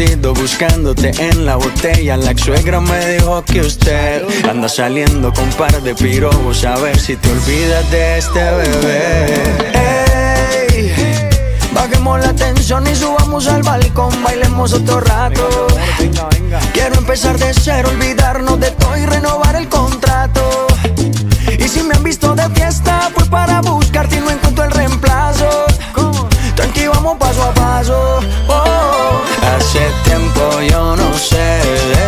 perdido buscándote en la botella La suegra me dijo que usted Anda saliendo con par de pirobos A ver si te olvidas de este bebé Ey, Bajemos la tensión y subamos al balcón Bailemos otro rato Quiero empezar de cero, olvidarnos de todo y renovar el contrato. Y si me han visto de fiesta, fue para buscarte y no encuentro el reemplazo. Tranqui, vamos paso a paso. Hace tiempo yo no sé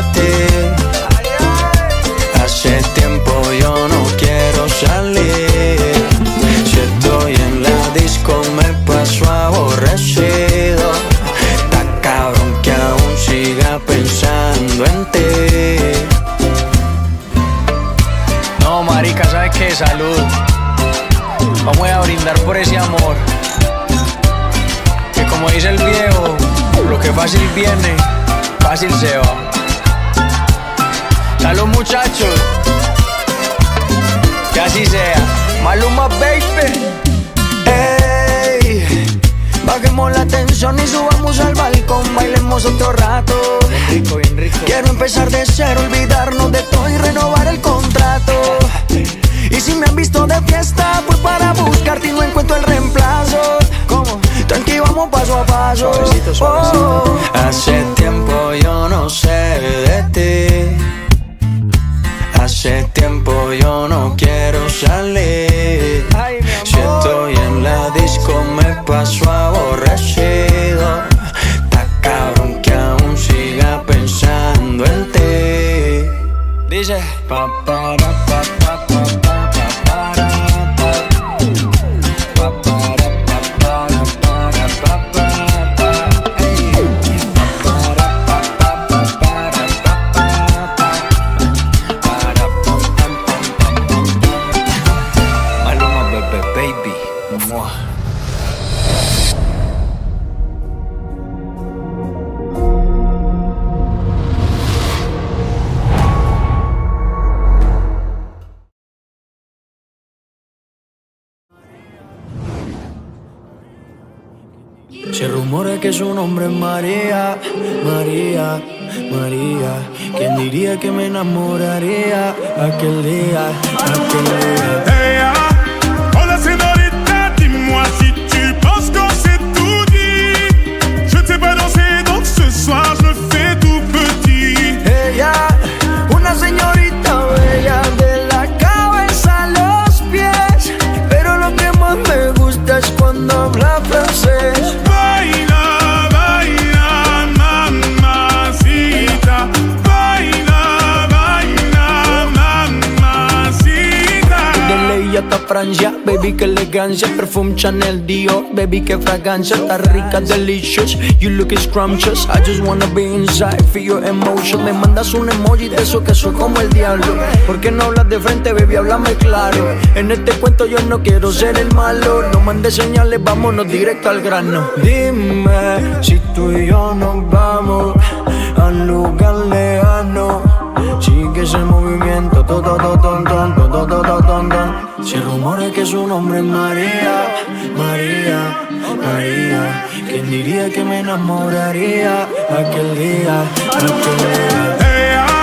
fácil viene, fácil se va. Salud, muchachos. Que así sea. Maluma, baby. Ey, bajemos la tensión y subamos al balcón, bailemos otro rato. Bien rico, bien rico. Quiero empezar de cero, olvidarnos de todo y renovar el contrato. Y si me han visto de fiesta, fue para buscarte y no encuentro el reemplazo. ¿Cómo? Tranqui, vamos paso a paso. Oh. Hace tiempo yo no sé de ti. Hace tiempo yo no quiero salir. Si estoy en la disco me paso aborrecido. Está cabrón que aún siga pensando en ti. Dice pa su nombre es María, María, María. ¿Quién diría que me enamoraría aquel día, aquel día? Baby, que elegancia. Perfume Chanel Dior, baby, que fragancia. Está rica, delicious. You look scrumptious. I just wanna be inside, feel your emotion. Me mandas un emoji de eso que soy como el diablo. ¿Por qué no hablas de frente, baby? Háblame claro. En este cuento yo no quiero ser el malo. No mandes señales, vámonos directo al grano. Dime si tú y yo nos vamos a un lugar lejano. Sigue ese movimiento, todo, todo, ton, todo, todo, ton, ton. Se rumora que su nombre es María, María, María. ¿Quién diría que me enamoraría aquel día, aquel día? Hey, ah,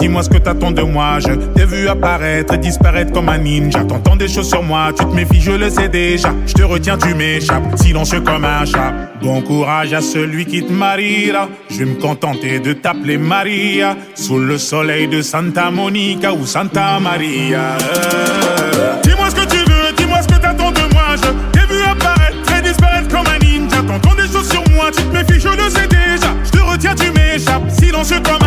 dis-moi ce que t'attends de moi. Je t'ai vu apparaître et disparaître comme un ninja. T'entends des choses sur moi, tu te méfies, je le sais déjà. Je te retiens, tu m'échappes, silencieux comme un chat. Bon courage à celui qui te mariera. Je vais me contenter de t'appeler Maria. Sous le soleil de Santa Monica ou Santa Maria. Dis-moi ce que tu veux, dis-moi ce que t'attends de moi. Je t'ai vu apparaître et disparaître comme un ninja. T'entends des choses sur moi, tu te méfies, je le sais déjà. Je te retiens, tu m'échappes, silencieux comme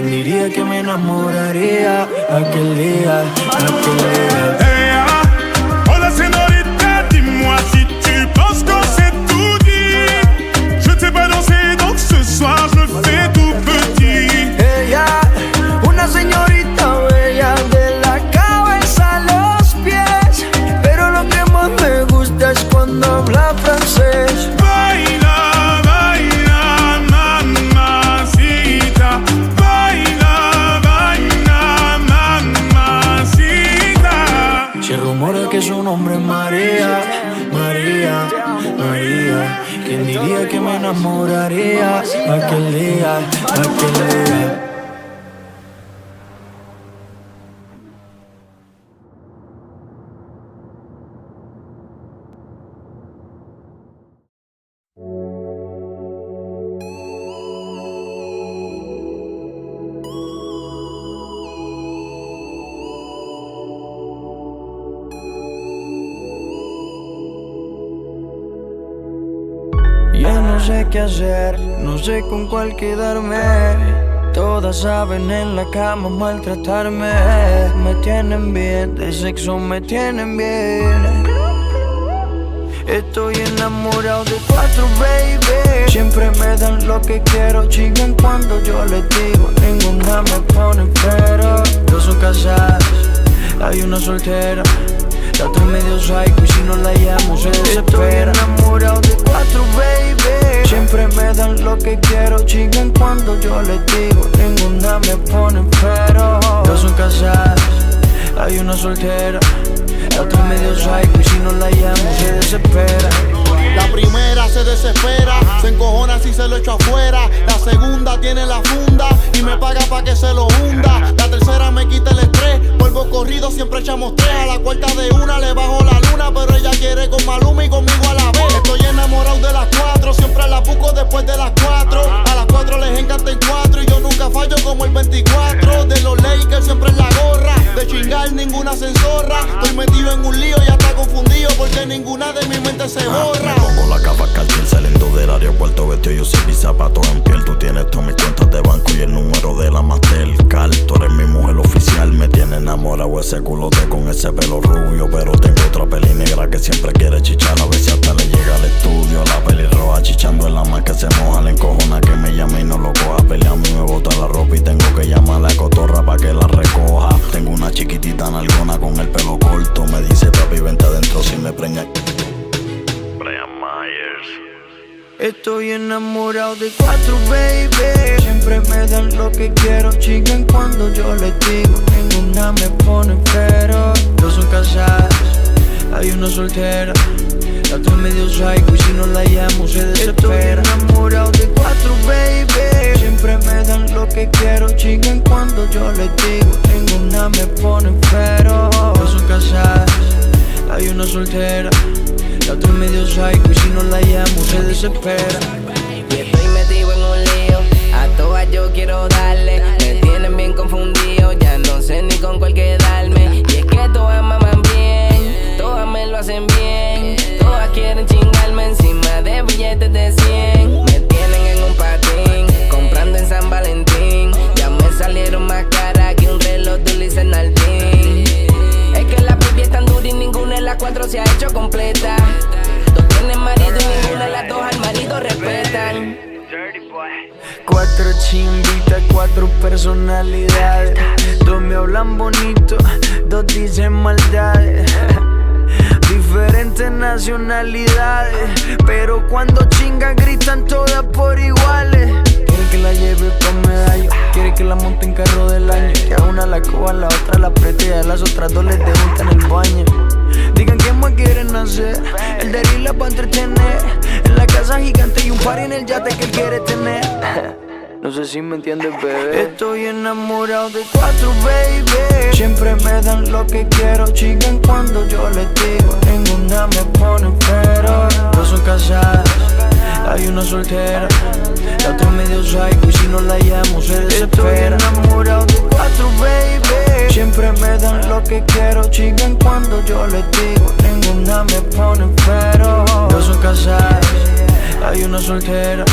¿Quién diría que me enamoraría aquel día, aquel día? Enamoraría aquel día, aquel día? Sé con cuál quedarme. Todas saben en la cama maltratarme. Me tienen bien, de sexo me tienen bien. Estoy enamorado de cuatro, baby. Siempre me dan lo que quiero, chingan cuando yo les digo. Ninguna me pone pero. Dos son casadas, hay una soltera. La otra medio psycho y si no la llamo se desespera. Estoy enamorado de cuatro, baby. Siempre me dan lo que quiero, chingan cuando yo les digo. Ninguna me pone pero. Dos son casadas, hay una soltera. La otra medio psycho y si no la llamo se desespera. La primera se desespera, se encojona si se lo echo afuera. La segunda tiene la funda y me paga pa' que se lo hunda. La tercera me quita el estrés, vuelvo corrido, siempre echamos tres. A la cuarta de una le bajo la luna, pero ella quiere con Maluma y conmigo a la vez. Estoy enamorado de las cuatro, siempre la busco después de las cuatro. A las cuatro les encanta el cuatro y yo nunca fallo como el 24. De los Lakers siempre en la gorra, de chingar ninguna censorra. Estoy metido en un lío y hasta confundido porque ninguna de mi mente se borra. Me pongo la capa cartier saliendo del aeropuerto vestido yo sin mis zapatos en piel. Tú tienes todas mis cuentas de banco y el número de la Mastercard. Tú eres mi mujer oficial, me tiene enamorado ese culote con ese pelo rubio. Pero tengo otra peli negra que siempre quiere chichar. A si hasta le llega al estudio La peli roja chichando en la más que se moja La encojona que me llama y no lo coja. Pelea a mí me bota la ropa y tengo que llamar a la cotorra pa' que la recoja. Tengo una chiquitita nalgona con el pelo corto Me dice papi vente adentro si me preña Estoy enamorado de cuatro, baby. Siempre me dan lo que quiero, chingan cuando yo les digo. Ninguna me pone pero. Dos son casadas, hay una soltera. La otra medio psycho y si no la llamo se desespera. Estoy enamorado de cuatro, baby. Siempre me dan lo que quiero, chingan cuando yo les digo. Ninguna me pone pero. Dos son casadas, hay una soltera. La medio psycho y si no la llamo se desespera. Y estoy metido en un lío, a todas yo quiero darle. Me tienen bien confundido, ya no sé ni con cuál quedarme. Y es que todas maman bien, todas me lo hacen bien. Todas quieren chingarme encima de billetes de 100. Me tienen en un patín, comprando en San Valentín. Ya me salieron más caras que un reloj de Luis Nardín. Se ha hecho completa. Dos tienen marido y ninguna las dos al marido respetan. Cuatro chimbitas, cuatro personalidades. Dos me hablan bonito, dos dicen maldades. Diferentes nacionalidades, pero cuando chingan gritan todas por iguales. Quiere que la lleve con medallo, quiere que la monte en carro del año. Que a una la coja, la otra la apriete y a las otras dos les debuta en el baño. Digan quién más quieren hacer, el de la para entretener. En la casa gigante y un par en el yate que él quiere tener. No sé si me entiendes, bebé. Estoy enamorado de cuatro, baby. Siempre me dan lo que quiero, chigan cuando yo les digo. Ninguna me pone pero. Dos son casadas, hay una soltera. La otra medio psycho y si no la llamo se desespera. Estoy enamorado de cuatro, baby. Siempre me dan lo que quiero, chigan cuando yo les digo. Ninguna me pone pero. Dos son casadas, hay una soltera.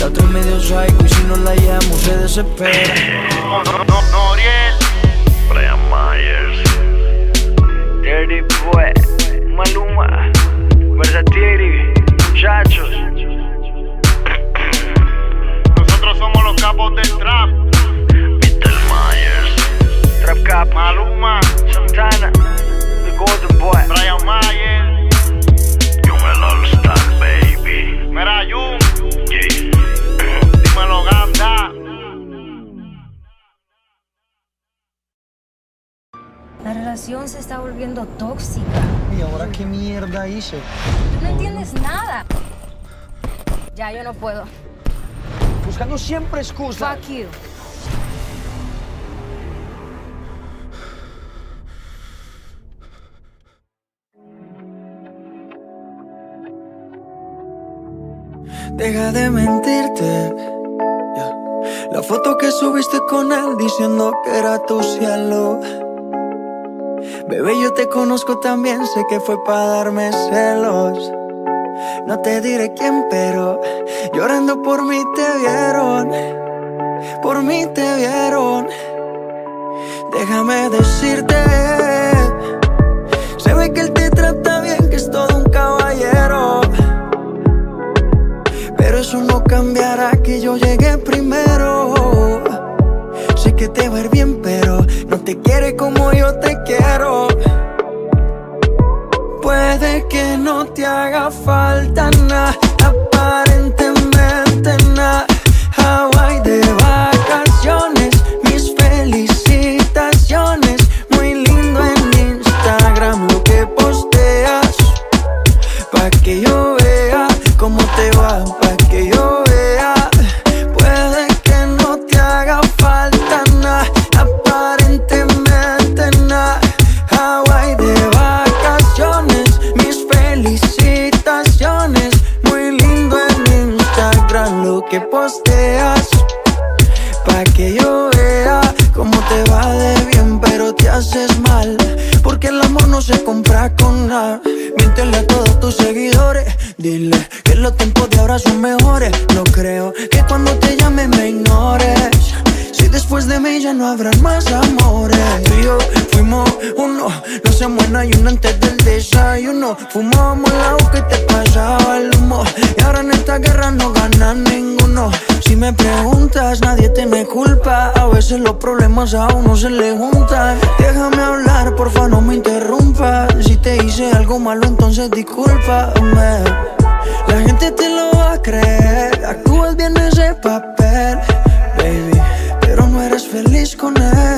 La otra es medio psycho y si no la llamo se desespera. No, no, no, Noriel. Brian Myers. Dirty Boy, Maluma, Versatiri, muchachos. Nosotros somos los capos del trap. Mr. Myers. Trap Cap, Maluma, Santana, The Golden Boy. Brian Mayer. Young el All Star, baby. Mira, Jun. Yeah. Dímelo, Ganda. La relación se está volviendo tóxica. ¿Y ahora qué mierda hice? Tú no entiendes nada. Ya, yo no puedo. Buscando siempre excusas. Fuck you. Deja de mentirte. La foto que subiste con él diciendo que era tu cielo. Bebé, yo te conozco también, sé que fue para darme celos. No te diré quién, pero llorando por mí te vieron. Por mí te vieron. Déjame decirte. Se ve que él te eso no cambiará que yo llegué primero. Sé que te va a ir bien, pero no te quiere como yo te quiero. Puede que no te haga falta nada, aparentemente nada. A uno se le juntan. Déjame hablar, porfa, no me interrumpas. Si te hice algo malo, entonces discúlpame. La gente te lo va a creer. Actúas bien ese papel, baby. Pero no eres feliz con él.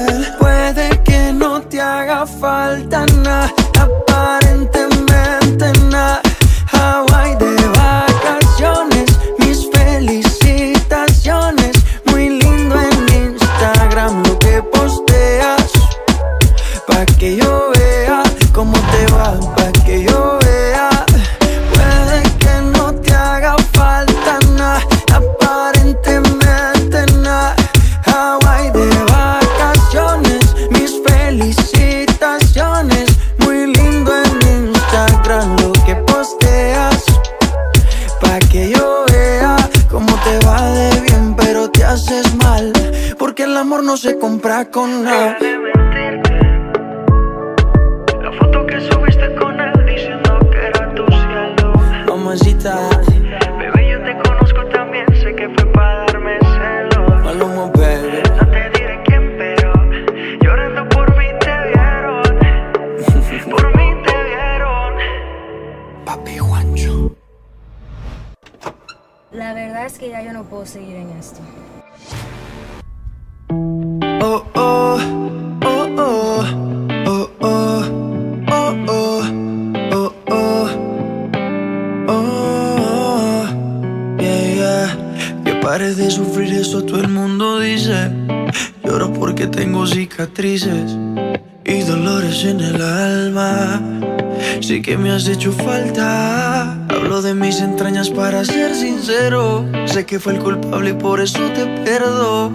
Que me has hecho falta. Hablo de mis entrañas para ser sincero. Sé que fue el culpable y por eso te perdo.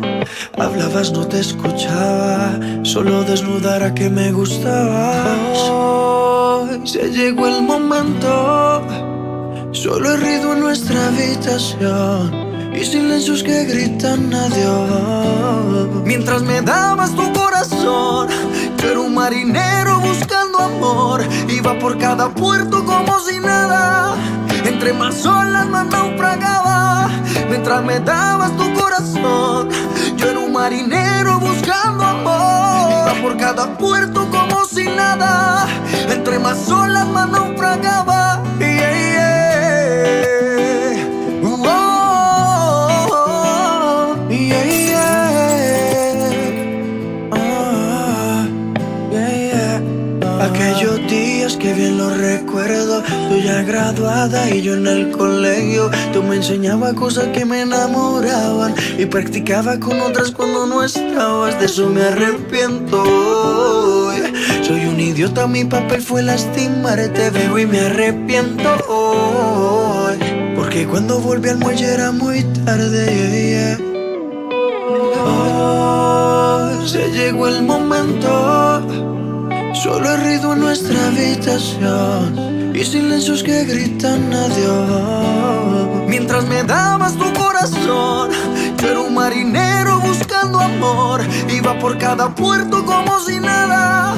Hablabas, no te escuchaba. Solo desnudara que me gustabas. Hoy se llegó el momento. Solo he ruido en nuestra habitación. Y silencios que gritan adiós. Mientras me dabas tu corazón, yo era un marinero por cada puerto como si nada. Entre más olas más naufragaba. Mientras me dabas tu corazón, yo era un marinero buscando amor. Por cada puerto como si nada. Entre más olas más naufragaba. Graduada y yo en el colegio. Tú me enseñabas cosas que me enamoraban y practicaba con otras cuando no estabas. De eso me arrepiento. hoy. Soy un idiota, mi papel fue lastimarte, veo y me arrepiento hoy. Porque cuando volví al muelle era muy tarde. Hoy se llegó el momento. Solo he ruido en nuestra habitación y silencios que gritan adiós. Mientras me dabas tu corazón, yo era un marinero buscando amor. Iba por cada puerto como si nada.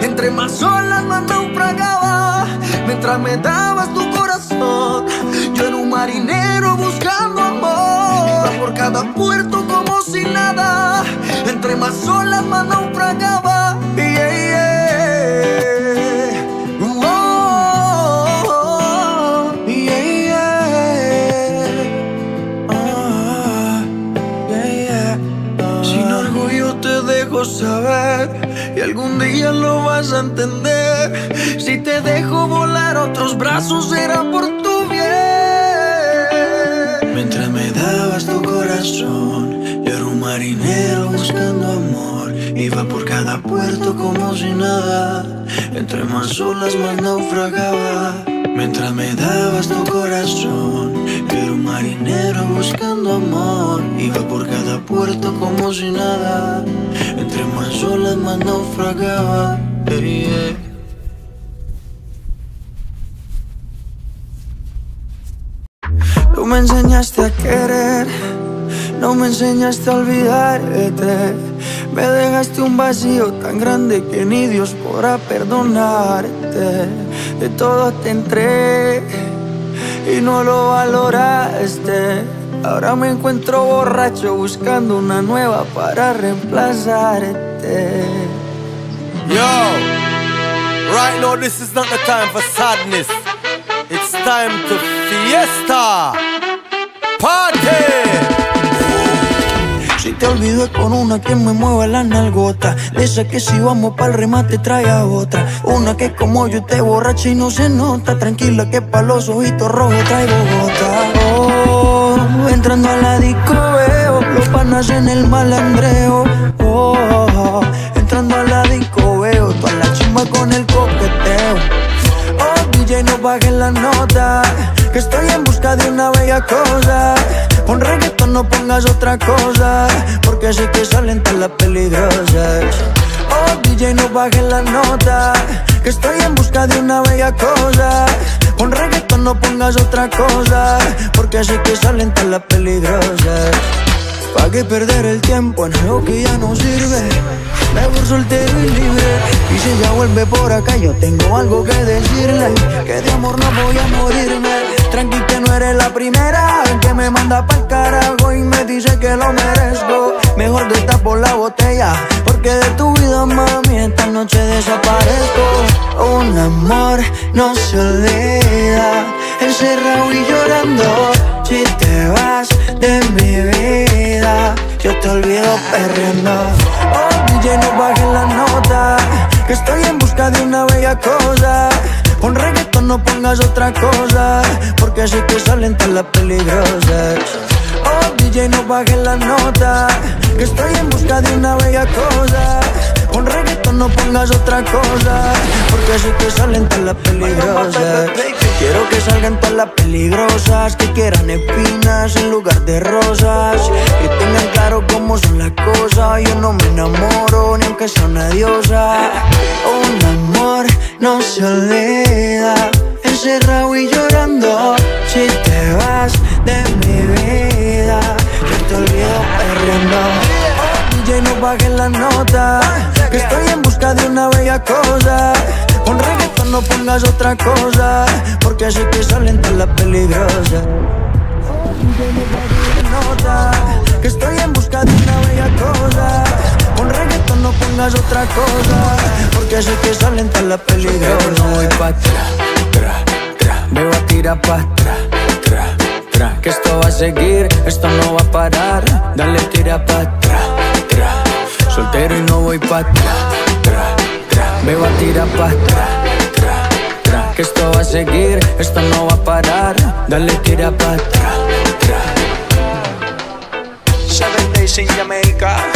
Entre más olas más naufragaba. Mientras me dabas tu corazón, yo era un marinero buscando amor. Iba por cada puerto como si nada. Entre más olas más naufragaba. Y algún día lo vas a entender. Si te dejo volar otros brazos será por tu bien. Mientras me dabas tu corazón, yo era un marinero buscando amor. Iba por cada puerto como si nada. Entre más olas más naufragaba. Mientras me dabas tu corazón, era un marinero buscando amor. Iba por cada puerto como si nada. Entre más olas más naufragaba. Hey, yeah. Tú me enseñaste a querer, no me enseñaste a olvidarte. Me dejaste un vacío tan grande que ni Dios podrá perdonarte. De todo te entré y no lo valoraste. Ahora me encuentro borracho buscando una nueva para reemplazarte. Yo, right now this is not the time for sadness. It's time to fiesta. Party. Si te olvido es con una que me mueva la nalgota. De esa que si vamos pa'l remate trae a otra. Una que como yo te borracha y no se nota. Tranquila que pa' los ojitos rojos traigo gota Oh, entrando a la disco veo Los panas en el malandreo. Oh, entrando a la disco veo Toda la chimba con el coqueteo. Oh, DJ, no bajes la nota Que estoy en busca de una bella cosa Pon reggaetón, no pongas otra cosa Porque sé que salen todas las peligrosas. Oh, DJ, no bajes la nota Que estoy en busca de una bella cosa. Pon reggaetón, no pongas otra cosa Porque sé que salen todas las peligrosas ¿Pa' qué perder el tiempo en algo que ya no sirve? Mejor soltero y libre. Y si ella vuelve por acá yo tengo algo que decirle. Que de amor no voy a morirme. Tranqui que no eres la primera. Que me manda pa'l carajo Y me dice que lo merezco. Mejor por la botella Porque de tu vida mami esta noche desaparezco. Un amor no se olvida. Encerrado y llorando. Si te vas de mi vida. Yo te olvido perreando. Oh, DJ, no bajes la nota. Que estoy en busca de una bella cosa. Con reggaetón no pongas otra cosa. Porque así te salen todas las peligrosas. Oh, DJ, no bajes la nota. Que estoy en busca de una bella cosa. Con reggaetón no pongas otra cosa. Porque así te salen todas las peligrosas. Quiero que salgan todas las peligrosas. Que quieran espinas en lugar de rosas. Que tengan claro cómo son las cosas. Yo no me enamoro ni aunque sea una diosa. Un amor no se olvida. Encerrado y llorando. Si te vas de mi vida, yo te olvido. Oh, DJ, no bajes la nota. Que estoy en busca de una bella cosa. Con no pongas otra cosa. Porque así que salen todas las peligrosas. Nota. Que estoy en busca de una bella cosa. Con reggaetón no pongas otra cosa. Porque así que salen todas las peligrosas. no voy pa' atrás, tra, tra. Me voy a tirar pa' atrás, tra, tra. Que esto va a seguir, esto no va a parar. Dale, tira pa' atrás, tra. Soltero y no voy pa' atrás, tra, tra. Me voy a tirar pa' atrás. Que esto va a seguir, esto no va a parar. Dale, tira pa' atrás, tra. Seven days in Jamaica.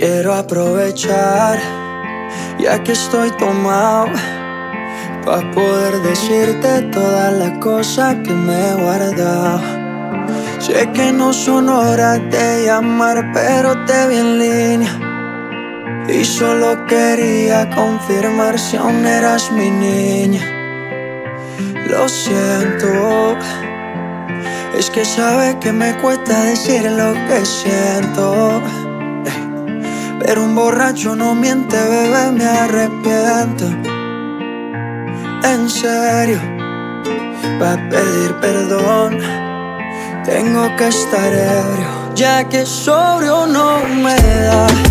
Quiero aprovechar, ya que estoy tomado, para poder decirte todas las cosas que me he guardado. Sé que no son horas de llamar, pero te vi en línea. Y solo quería confirmar si aún eras mi niña. Lo siento, es que sabe que me cuesta decir lo que siento. Pero un borracho no miente, bebé, me arrepiento. En serio, para pedir perdón, tengo que estar ebrio, ya que sobrio no me da.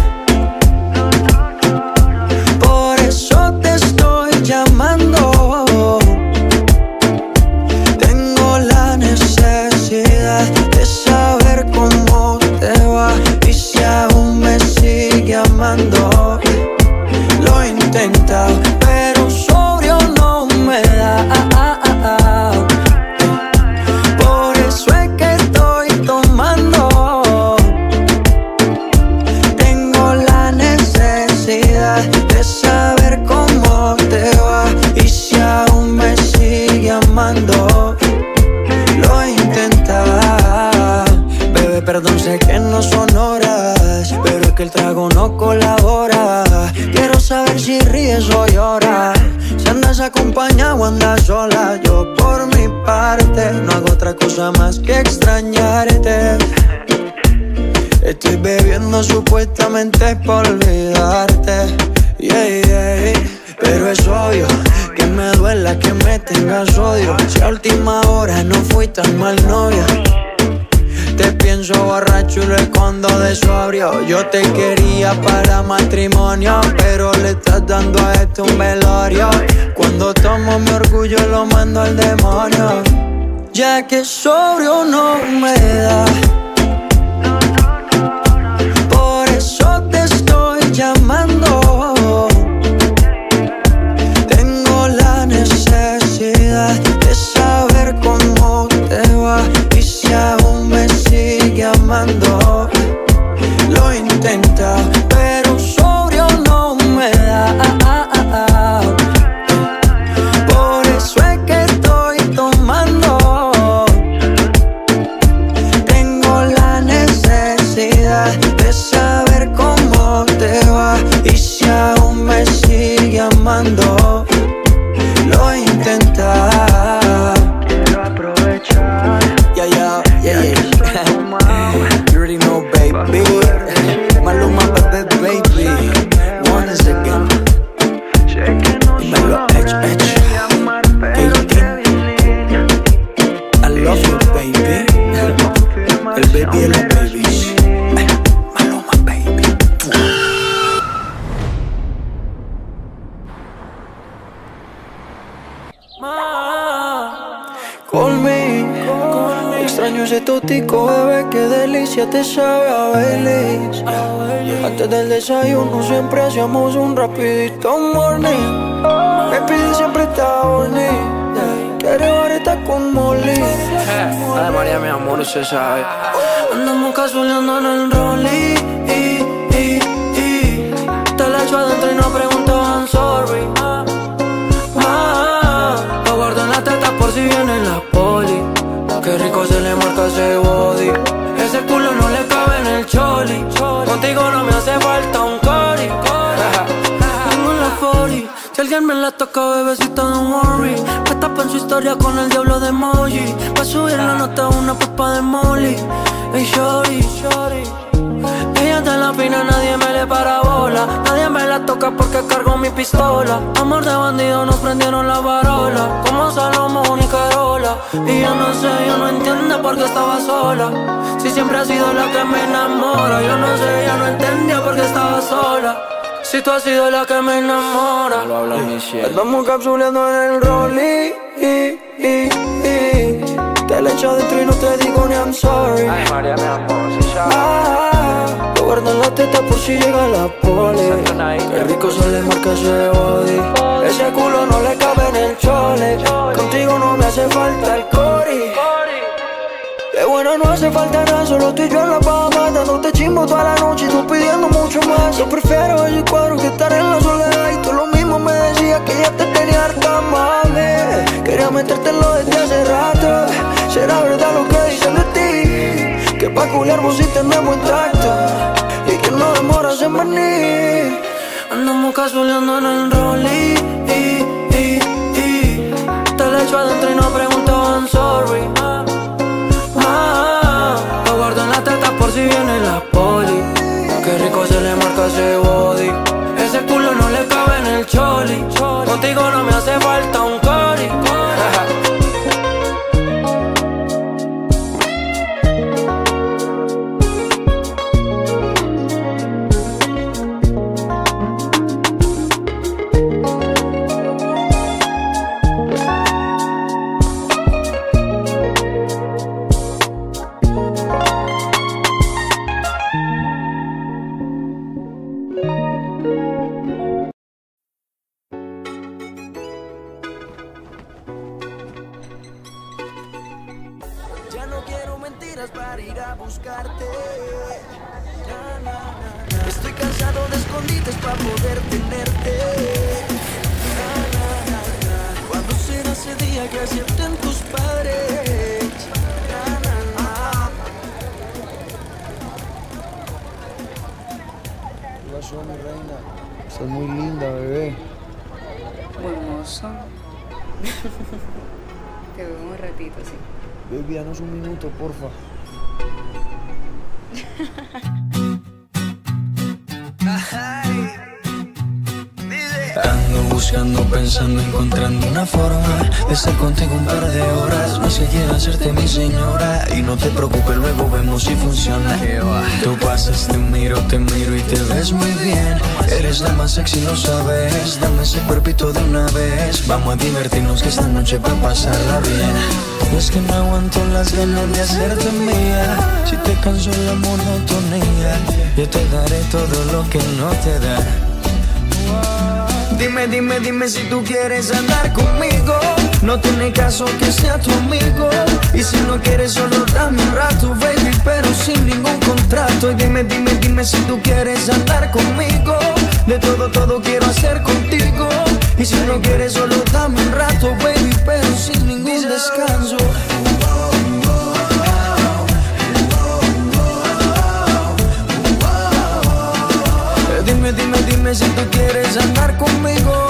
Intentado, pero sobrio no me da. Por eso es que estoy tomando. Tengo la necesidad de saber cómo te va y si aún me sigue amando. Lo he intentado, bebé, perdón, sé que no son horas, pero es que el trago no colabora. Saber si ríes o lloras, si andas acompañado o andas sola. Yo por mi parte no hago otra cosa más que extrañarte. Estoy bebiendo supuestamente por olvidarte. Pero es obvio que me duela que me tengas odio. Si a última hora no fui tan mal novia. Te pienso borracho y lo escondo de sobrio. Yo te quería para matrimonio, pero le estás dando a esto un velorio. Cuando tomo mi orgullo lo mando al demonio. Ya que sobrio no me da. Bebé, qué delicia te sabe a Baileys. Antes del desayuno siempre hacíamos un rapidito morning. Me pide siempre está horny. Quiere vareta con Molly. Ay, María, mi amor, usted sabe. Andamos casualeando en el y. Te la echo adentro y no pregunto, I'm sorry. Ah, lo guardo en la teta por si viene la poli. Qué rico se le marca ese body. Ese culo no le cabe en el choli. Contigo no me hace falta un cori. Tengo la 40. Si alguien me la toca, bebecita, don't worry. Tapa en su historia con el diablo de emoji. Pa' subir la nota una papa de molly. Hey, shorty, shorty. Te la pina, nadie me le para bola. Nadie me la toca porque cargo mi pistola. Amor de bandido, nos prendieron la parola. Como Salomón y Carola. Y yo no sé, yo no entiendo por qué estaba sola. Si siempre ha sido la que me enamora. Yo no sé, ella no entendía por qué estaba sola. Si tú has sido la que me enamora. Lo habla Michelle. Estamos capsuleando en el rolly. Te le echo adentro y no te digo ni I'm sorry. Ay, María, mi amor, si sabe. Ah, lo guardo en la teta por si llega la poli. Qué rico se le marca ese body. Ese culo no le cabe en el chole. Contigo no me hace falta el cori. De bueno no hace falta nada, solo tú y yo en la pama Dándote chismo toda la noche y tú pidiendo mucho más Yo prefiero ese cuadro que estar en la soledad Y tú lo mismo me decías que ya te tenía harta, mami Quería metértelo desde hace rato Será verdad lo que dicen de ti Que pa' culiar sí tenemos intacto Y que no demoras en venir Andamos casualeando en el rolly. Te le echo adentro y no pregunto, I'm sorry Ah, lo guardo en la teta por si viene la poli. Qué rico se le marca ese body. Ese culo no le cabe en el choli. Contigo no me hace falta un para ir a buscarte. Na, na, na, na. Estoy cansado de escondites para poder tenerte. Na, na, na, na. ¿Cuándo será ese día que acepten tus padres? Na, na, na. ¿Qué pasó, mi reina? Estás muy linda, bebé. Muy hermoso. Te veo un ratito, sí. Baby, danos un minuto, porfa. Buscando, pensando, encontrando una forma de estar contigo un par de horas. No sé quiero hacerte mi señora y no te preocupes, luego vemos si funciona. Tú pasas, te miro, te miro y te ves muy bien. Eres la más sexy, lo sabes. Dame ese cuerpito de una vez. Vamos a divertirnos que esta noche va a pasarla bien. Es que no aguanto las ganas de hacerte mía. Si te canso la monotonía, yo te daré todo lo que no te da. Dime, dime, dime si tú quieres andar conmigo. No tiene caso que sea tu amigo. Y si no quieres, solo dame un rato, baby, pero sin ningún contrato. Dime, dime, dime si tú quieres andar conmigo. De todo, todo quiero hacer contigo. Y si no quieres, solo dame un rato, baby, pero sin ningún descanso. Si tú quieres andar conmigo.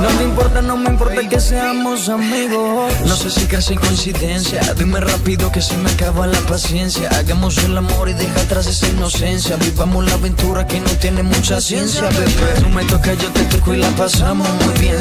No te importa, no me importa que seamos amigos. No sé si casi coincidencia. Dime rápido que se me acaba la paciencia. Hagamos el amor y deja atrás esa inocencia. Vivamos la aventura que no tiene mucha ciencia, bebé. Tú me toca, yo te toco y la pasamos muy bien.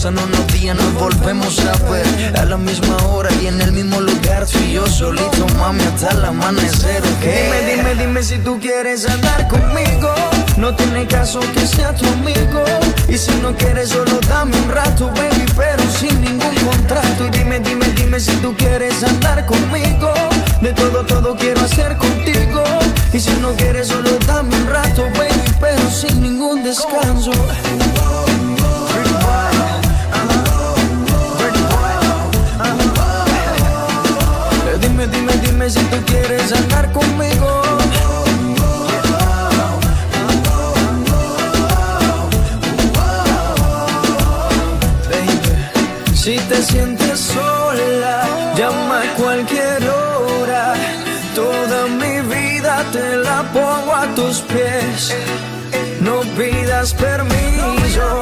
Gustan unos días, nos volvemos a ver. A la misma hora y en el mismo lugar. Tú y yo solito, mami, hasta el amanecer, ¿ok? Dime, dime, dime si tú quieres andar conmigo. No tiene caso que sea tu amigo. Y si no quieres, solo dame un rato, baby, pero sin ningún contrato. Y dime, dime, dime si tú quieres andar conmigo. De todo, todo quiero hacer contigo. Y si no quieres, solo dame un rato, baby, pero sin ningún descanso. Si tú quieres andar conmigo. Si te sientes sola, llama a cualquier hora. Toda mi vida te la pongo a tus pies. No pidas permiso,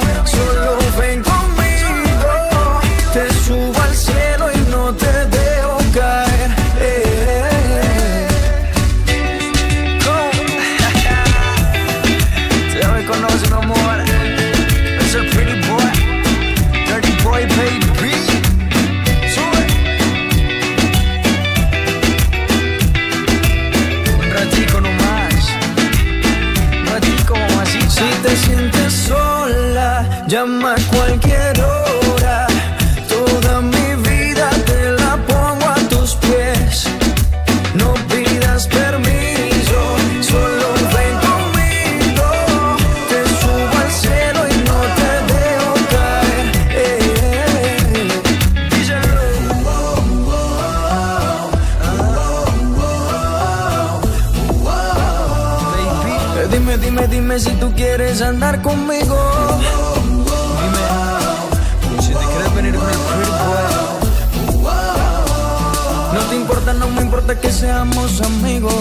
quieres andar conmigo. Dime, si te quieres venir con el boy. No te importa, no me importa que seamos amigos.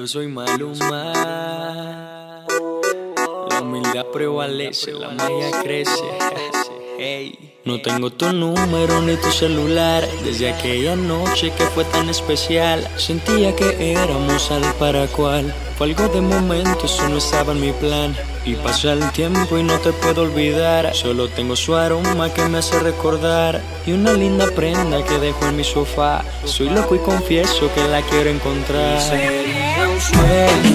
Yo soy Maluma. La humildad prevalece, la magia crece. Hey. No tengo tu número ni tu celular. Desde aquella noche que fue tan especial Sentía que éramos al para cual Fue algo de momento, eso no estaba en mi plan. Y pasa el tiempo y no te puedo olvidar. Solo tengo su aroma que me hace recordar. Y una linda prenda que dejo en mi sofá. Soy loco y confieso que la quiero encontrar. Sería un sueño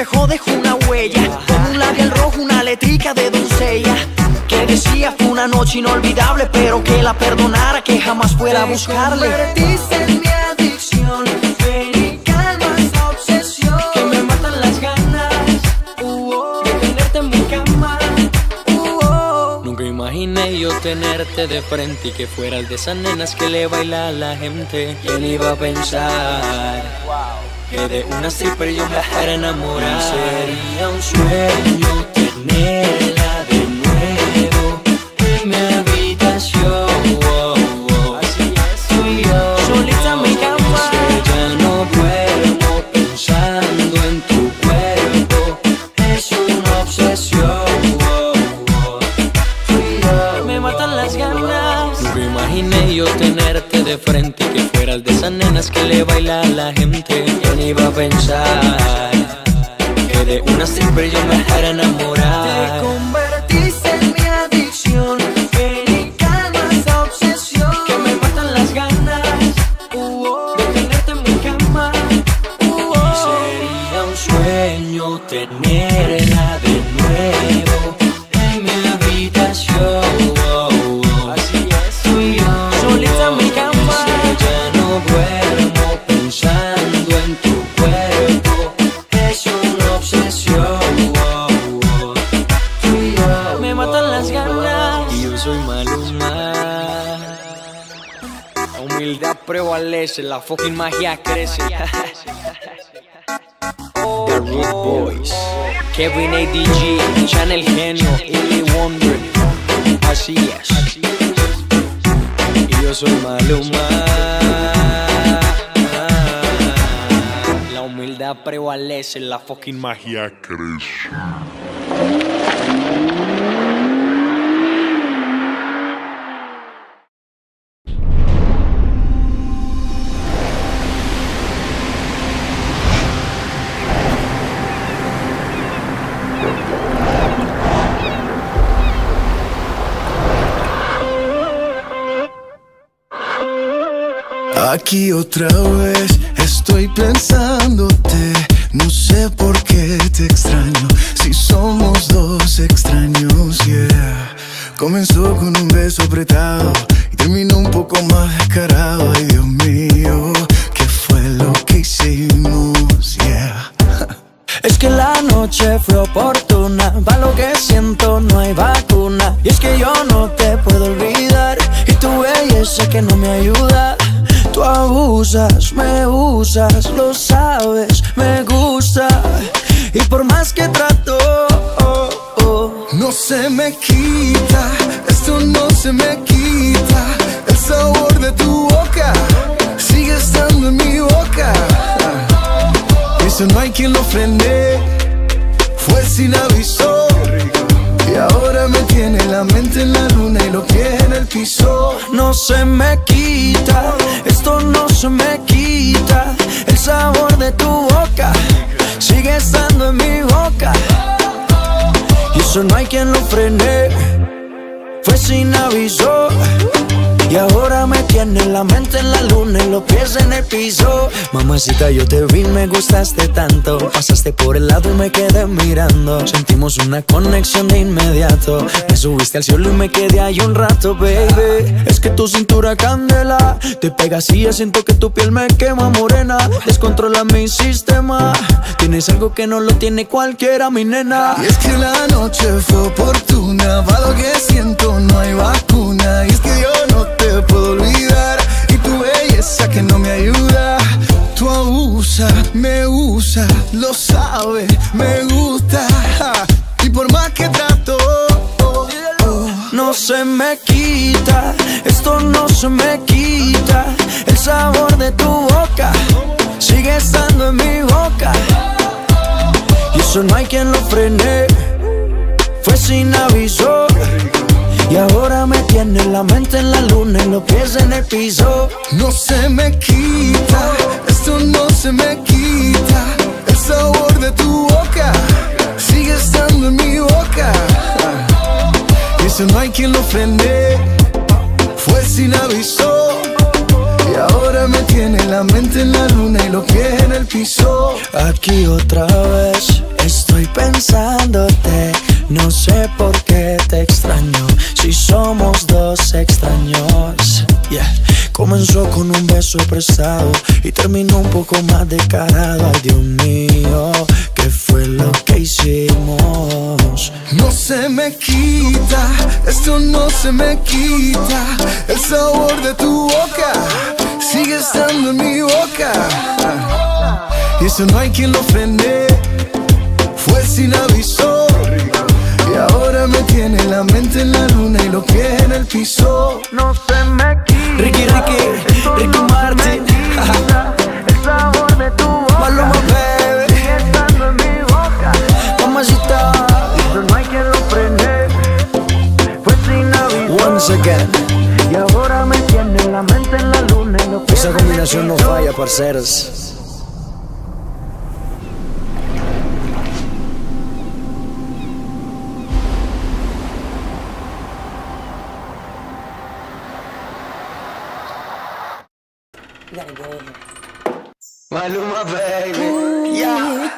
espejo dejo una huella. Como un labial rojo, una letrica de doncella. Que decía fue una noche inolvidable Pero que la perdonara, que jamás fuera a buscarle en mi adicción. Ven y calma esta obsesión. Que me matan las ganas. De tenerte en mi cama. Nunca imaginé yo tenerte de frente Y que fueras de esas nenas que le baila a la gente. ¿Quién iba a pensar? Que de una stripper yo me fuera a enamorar Sería un sueño tenerla de nuevo En mi habitación. Así es, tú y yo. Solita mi cama. que ya no duermo pensando en tu cuerpo Es una obsesión. Tú y yo. Me matan las ganas. Nunca imaginé yo tenerte de frente Y que fueras de esas nenas que le baila a la gente. ¿Quién iba a pensar? Que de una stripper yo me fuera la fucking magia crece. The Root Boys, Kevin ADG, Channel Genio, Illy Wonder. Así es. Y yo soy Maluma. La humildad prevalece, la fucking magia crece. Aquí otra vez estoy pensándote, no sé por qué te extraño, si somos dos extraños, yeah. Comenzó con un beso apretado y terminó un poco más descarado, ay Dios mío, ¿qué fue lo que hicimos, yeah? Es que la noche fue oportuna, para lo que siento no hay vacuna. Y es que yo no te puedo olvidar, y tu belleza que no me ayuda. Abusas, me usas, lo sabes, me gusta. Y por más que trato, oh, oh, No se me quita, esto no se me quita. El sabor de tu boca sigue estando en mi boca. Eso no hay quien lo frene, fue sin aviso. Y ahora me tiene la mente en la luna y los pies en el piso. no se me quita, esto no se me quita. El sabor de tu boca sigue estando en mi boca. Y eso no hay quien lo frene, fue sin aviso. Y ahora me tiene la mente en la luna y los pies en el piso. Mamacita, yo te vi, me gustaste tanto. Pasaste por el lado y me quedé mirando. Sentimos una conexión de inmediato. Me subiste al cielo y me quedé ahí un rato, baby. Es que tu cintura candela te pega así, yo siento que tu piel me quema morena. Descontrola mi sistema. Tienes algo que no lo tiene cualquiera, mi nena. Y es que la noche fue oportuna, para lo que siento no hay vacuna. Y es que yo no te puedo olvidar, y tu belleza que no me ayuda. Tú abusas, me usa, lo sabes, me gusta. Y por más que trato, No se me quita, esto no se me quita. El sabor de tu boca sigue estando en mi boca. Y eso no hay quien lo frene, fue sin aviso. La mente en la luna y los pies en el piso. no se me quita, esto no se me quita. El sabor de tu boca sigue estando en mi boca. Y eso no hay quien lo frene, fue sin aviso. Y ahora me tiene la mente en la luna y los pies en el piso. Aquí otra vez estoy pensándote. No sé por qué te extraño. Si somos dos extraños. Yeah. Comenzó con un beso prestado y terminó un poco más descarado. Ay, Dios mío, ¿qué fue lo que hicimos? No se me quita, esto no se me quita. El sabor de tu boca sigue estando en mi boca. Y eso no hay quien lo frene, fue sin aviso. Y ahora me tiene la mente en la luna y los pies en el piso. No se me quita. Ricky, Ricky, Ricky Martin. El sabor de tu boca. Maluma, baby. Sigue estando en mi boca. Mamacita. Eso no hay quien lo frene. Fue sin aviso. Once again. Y ahora me tiene la mente en la luna y los pies Esa en el combinación no piso. falla, parceros. Maluma, baby. Yeah.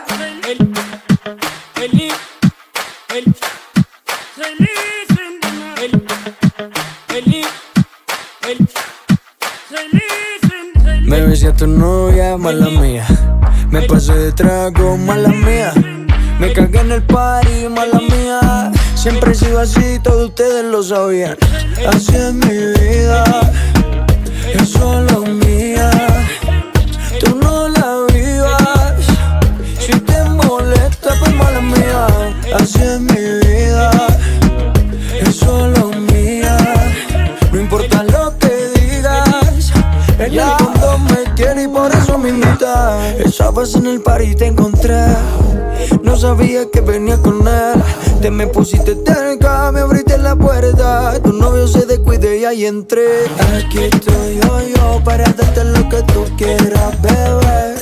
Me besé a tu novia, mala mía. Me pasé de trago, mala mía. Me cagué en el party, mala mía. Siempre he sido así, todos ustedes lo sabían. Así es mi vida, pusiste cerca, me abriste la puerta. Tu novio se descuide y ahí entré. Aquí estoy yo, yo, para darte lo que tú quieras, bebé.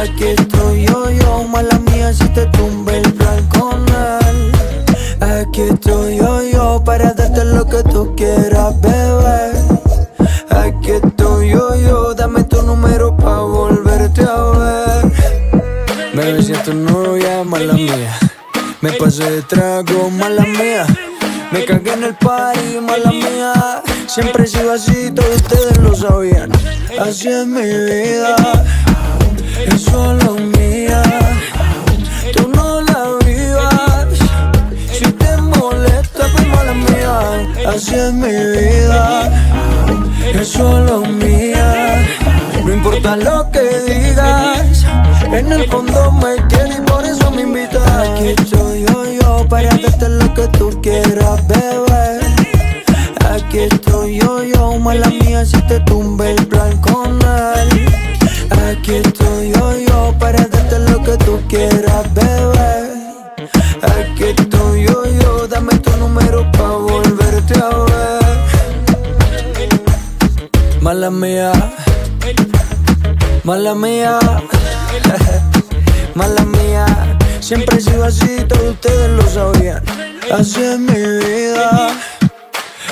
Aquí estoy yo, yo, mala mía si te tumbe el plan con él. Aquí estoy yo, yo, para darte lo que tú quieras, bebé. Me pasé de trago, mala mía. Me cagué en el party, mala mía. Siempre he sido así, todos ustedes lo sabían. Así es mi vida, es solo mía. Tú no la vivas, si te molesta, pues mala mía. Así es mi vida, es solo mía. No importa lo que digas, en el fondo me quieres me. Aquí estoy yo, yo, para darte lo que tú quieras, bebé. Aquí estoy yo, yo, mala mía si te tumbe el plan con. Aquí estoy yo, yo, para darte lo que tú quieras, bebé. Aquí estoy yo, yo, dame tu número pa' volverte a ver. Mala mía, mala mía, mala mía. Siempre he sido así, todos ustedes lo sabían. Así es mi vida,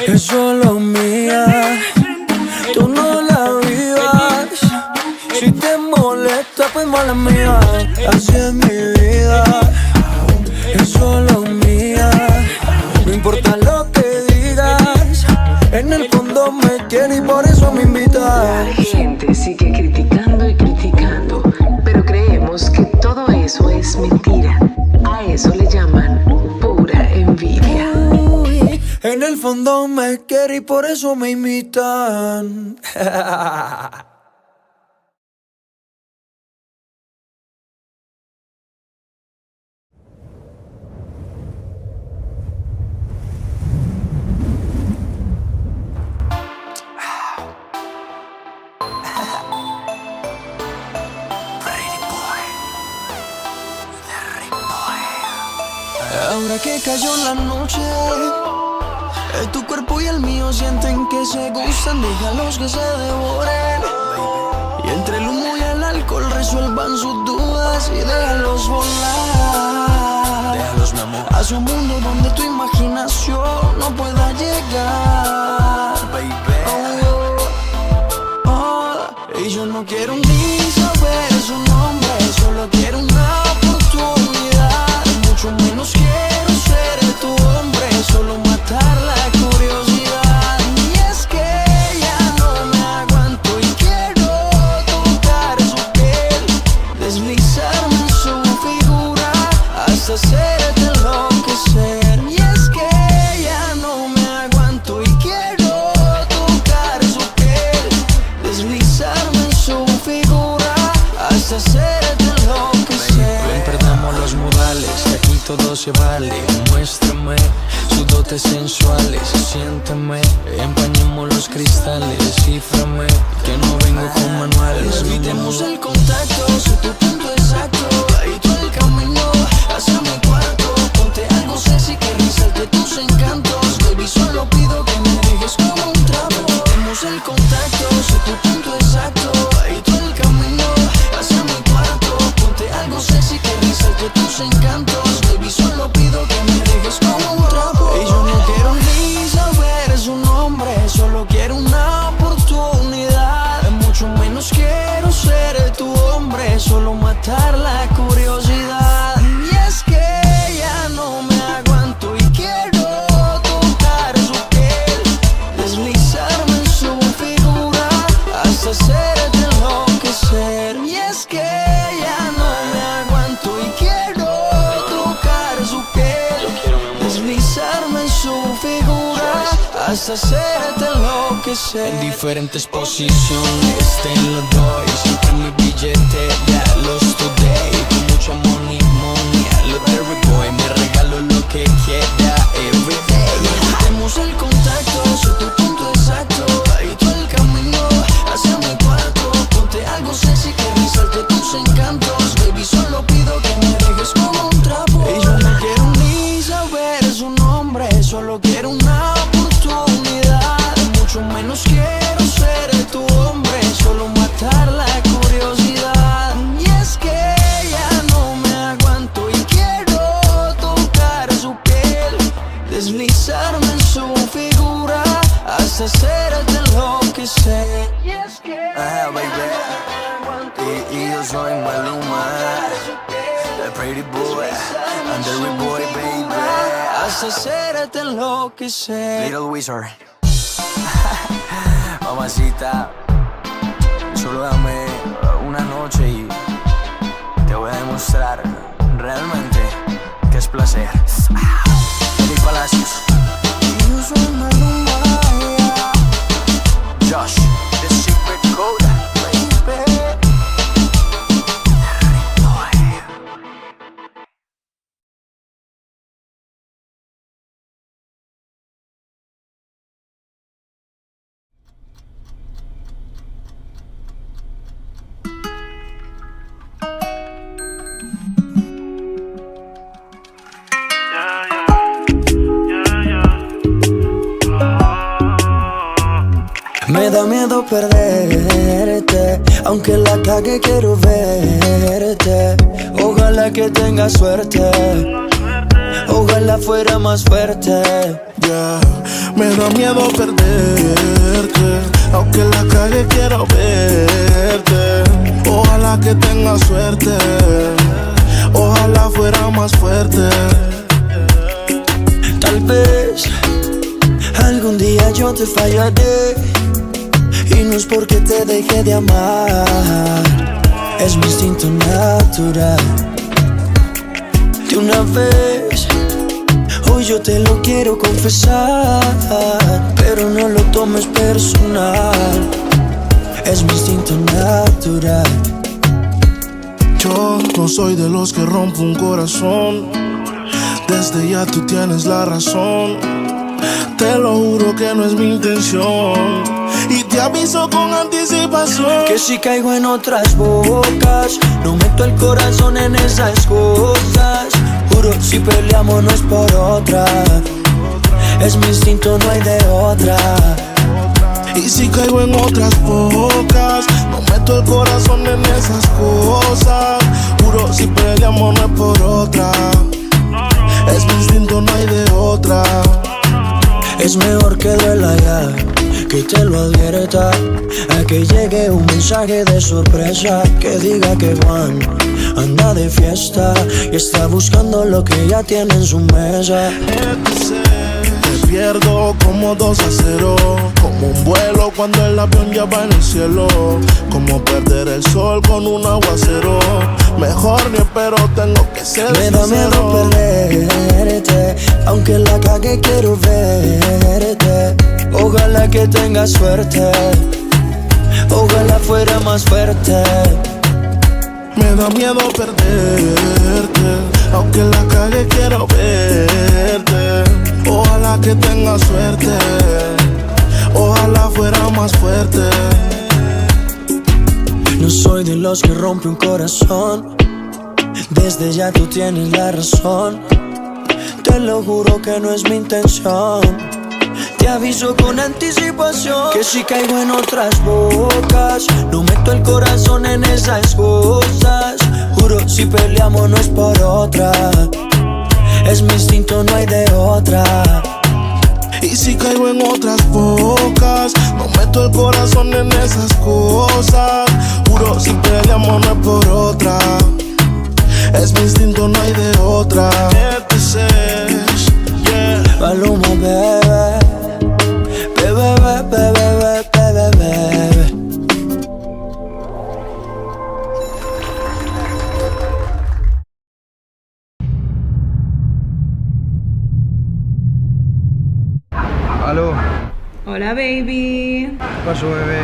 es solo mía. Tú no la vivas, si te molesta, pues mala mía. Así es mi vida, es solo mía. No importa lo que digas, en el fondo me quiere y por eso me invita. La gente criticando y eso es mentira. A eso le llaman pura envidia. Uy, En el fondo me quiere y por eso me imitan. Ahora que cayó la noche, eh, tu cuerpo y el mío sienten que se gustan, déjalos que se devoren. Y entre el humo y el alcohol resuelvan sus dudas y déjalos volar. Déjalos, mi amor. A su mundo donde tu imaginación no pueda llegar. Oh, oh, y yo no quiero ni saber todo se vale. Muéstrame sus dotes sensuales, siéntame, empañemos los cristales, ciframe, que no vengo con manuales. Evitemos el contacto, sé tu punto exacto, diferentes suerte, ojalá fuera más fuerte. Ya, me da miedo perderte, aunque la calle quiero verte. Ojalá que tengas suerte, ojalá fuera más fuerte. Tal vez algún día yo te fallaré y no es porque te dejé de amar, es mi instinto natural. Una vez, hoy yo te lo quiero confesar, pero no lo tomes personal, es mi instinto natural. Yo no soy de los que rompo un corazón. Desde ya tú tienes la razón. Te lo juro que no es mi intención. Y te aviso con anticipación. Que si caigo en otras bocas, no meto el corazón en esas cosas. Juro, si peleamos no es por otra. Es mi instinto, no hay de otra. Y si caigo en otras bocas, no meto el corazón en esas cosas. Juro, si peleamos no es por otra. Es mi instinto, no hay de otra. Es mejor que duela ya, que te lo advierta. A que llegue un mensaje de sorpresa que diga que Juan anda de fiesta y está buscando lo que ya tiene en su mesa. Te pierdo como dos a cero, como un vuelo cuando el avión ya va en el cielo, como perder el sol con un aguacero. Mejor ni espero, tengo que ser Me da miedo perderte, aunque la cague quiero verte. Ojalá que tengas suerte, ojalá fuera más fuerte. Me da miedo perderte, aunque la calle quiero verte. Ojalá que tengas suerte, ojalá fuera más fuerte. No soy de los que rompe un corazón. Desde ya tú tienes la razón. Te lo juro que no es mi intención. Aviso con anticipación que si caigo en otras bocas, no meto el corazón en esas cosas. Juro, si peleamos no es por otra. Es mi instinto, no hay de otra. Y si caigo en otras bocas, no meto el corazón en esas cosas. Juro, si peleamos no es por otra. Es mi instinto, no hay de otra. Bebé. Bebé, baby. ¿qué pasó, bebé?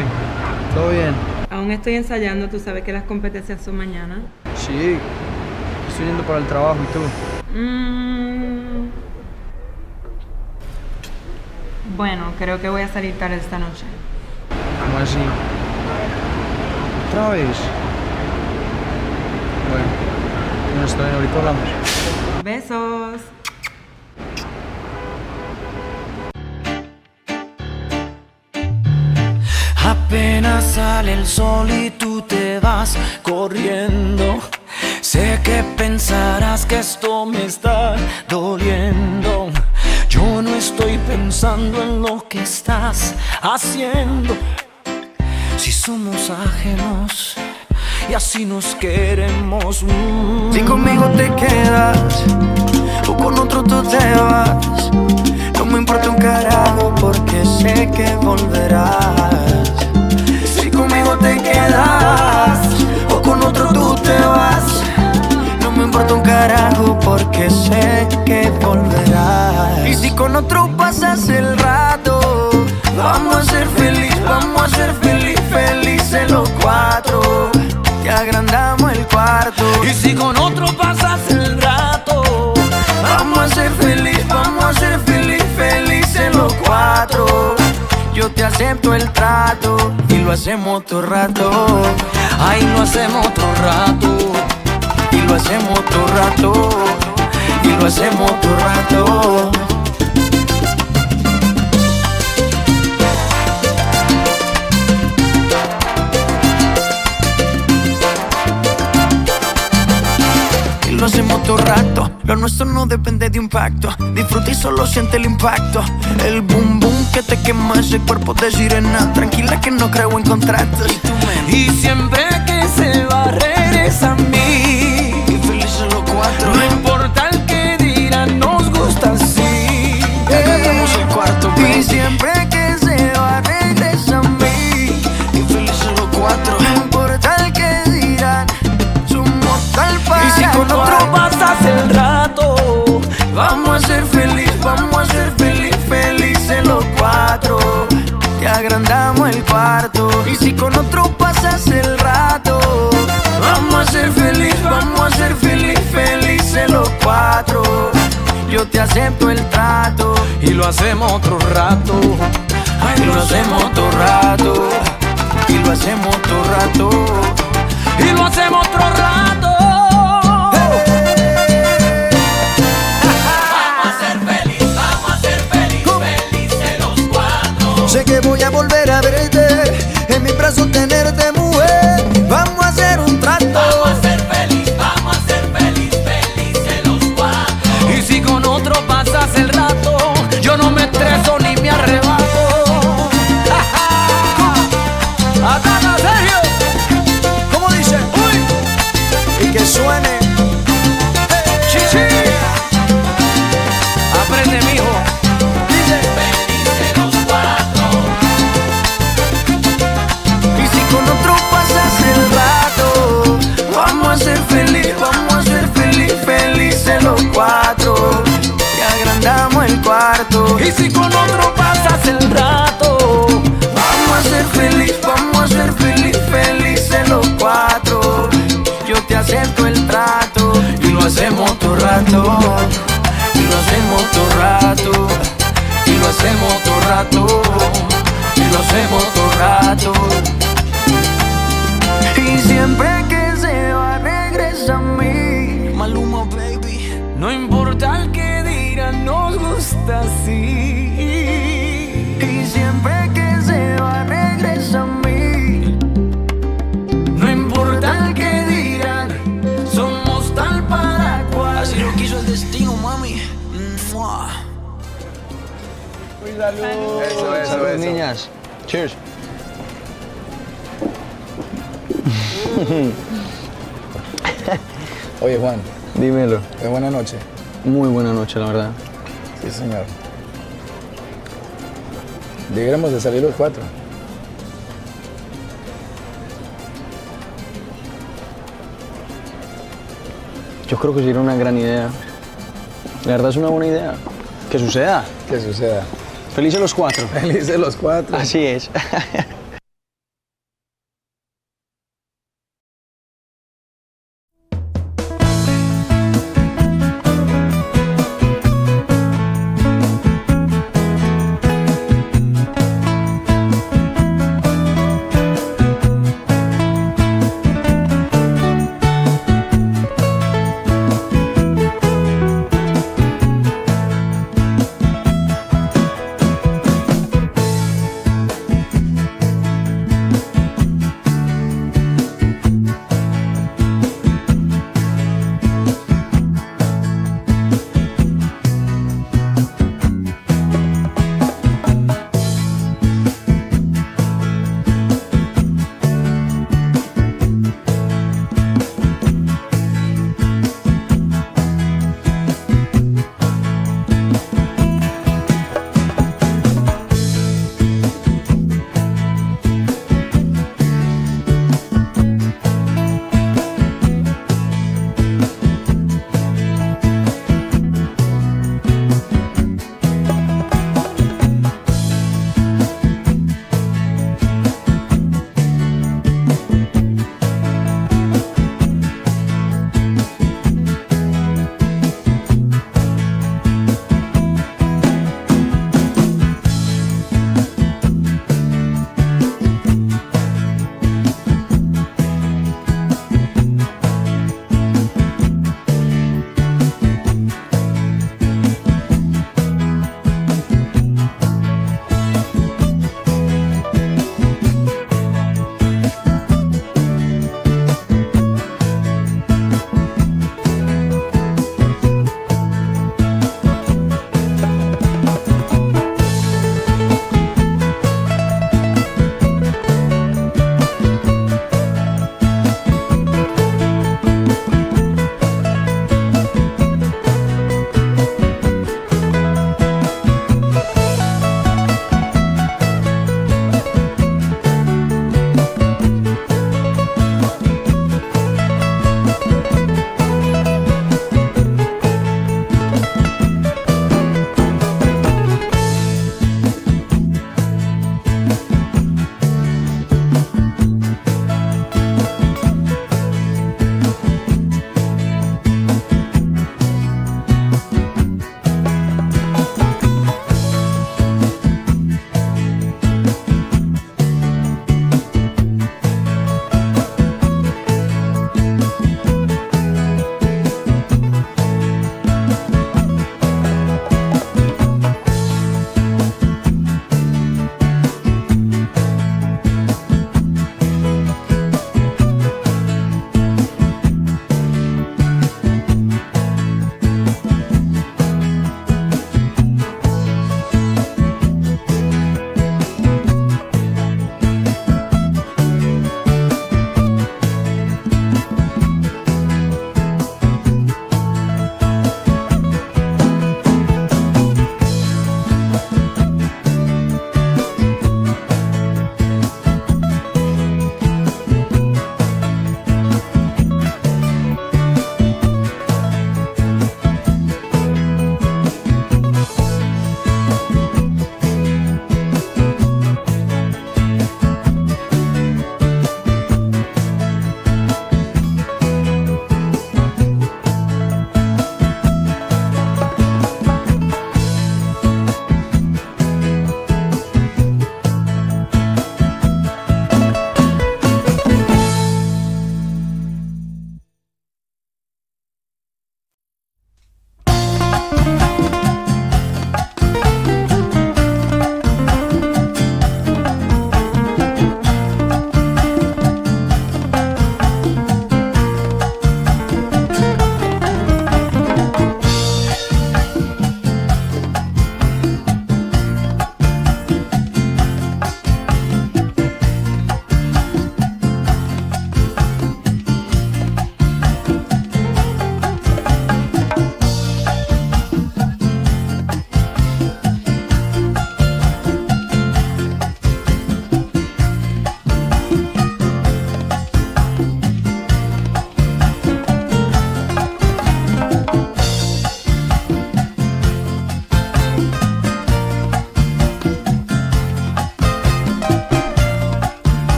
¿Todo bien? Aún estoy ensayando, tú sabes que las competencias son mañana. Sí, estoy yendo para el trabajo y tú. Mm. Bueno, creo que voy a salir tarde esta noche. ¿Cómo así? ¿Otra vez? Bueno, no está bien, ahorita hablamos. Besos. Sale el sol y tú te vas corriendo. Sé que pensarás que esto me está doliendo. Yo no estoy pensando en lo que estás haciendo. Si somos ajenos y así nos queremos. mm. Si conmigo te quedas o con otro tú te vas, no me importa un carajo porque sé que volverás. O con otro tú te vas, no me importa un carajo porque sé que volverás. Y si con otro pasas el rato, vamos a ser feliz, vamos a ser feliz, felices los cuatro. Te agrandamos el cuarto. Y si con otro pasas el rato, Vamos a ser feliz, vamos a ser feliz, felices los cuatro. Yo te acepto el trato y lo hacemos todo rato. Ay, lo hacemos otro rato. Y lo hacemos todo rato. Y lo hacemos todo rato. Y lo hacemos todo rato. Lo nuestro no depende de un pacto. Disfruta y solo siente el impacto. El boom boom que te quema ese cuerpo de sirena. Tranquila que no creo en contratos. Y siempre que se va regresa a mí. Vamos a ser feliz, vamos a ser feliz, felices los cuatro. Te agrandamos el cuarto. Y si con otro pasas el rato, vamos a ser feliz, vamos a ser feliz, felices los cuatro. Yo te acepto el trato. y lo hacemos otro rato. Y lo hacemos todo rato. Y lo hacemos todo rato. Y lo hacemos otro rato. Que voy a volver a verte, en mis brazos tenerte Y si con otro quiso el destino, mami. Mua. Eso, eso, Salud, niñas. Cheers. Oye, Juan, Dímelo. es buena noche. Muy buena noche, la verdad. Sí, señor. Deberíamos de salir los cuatro. Yo creo que sería una gran idea. La verdad es una buena idea. Que suceda. Que suceda. Felices los cuatro. Felices los cuatro. Así es.